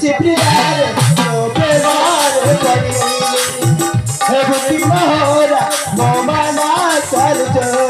से प्यार तो बेवार करी हे बुद्धि मोहरा मोमाना सर जोरी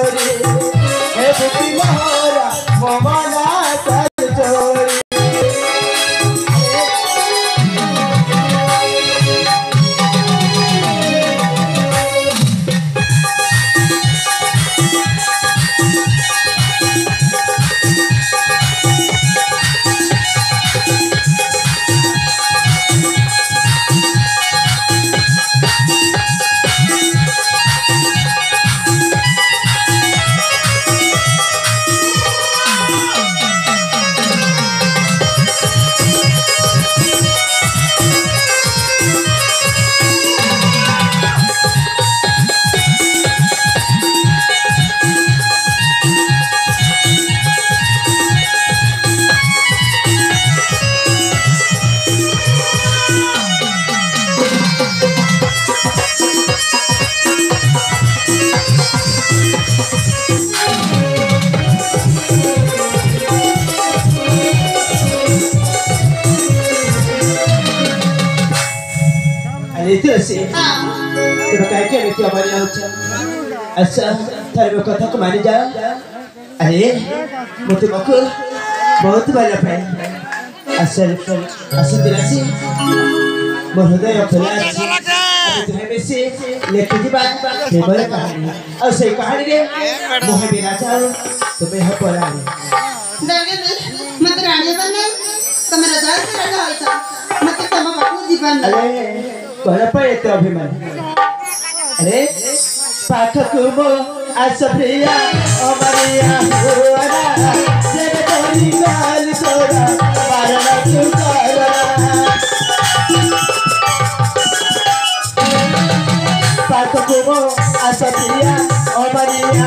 itu sih ucap. Asal aku mau tuh asal asal sih. త్వరపై అభిమాని అరే పాఠకు ఆశ ప్రియా అమరియా పాఠకు ఆశ ప్రియా అమరియా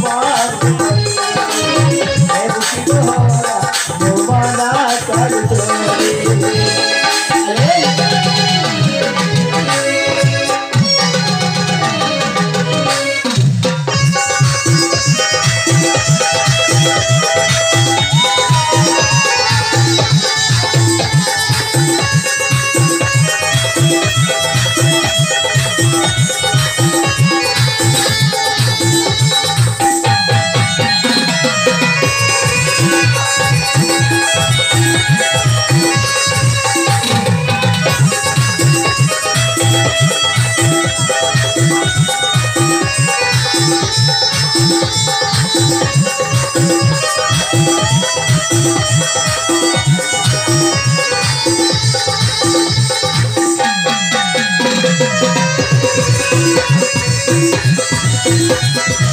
Bye. Thank you.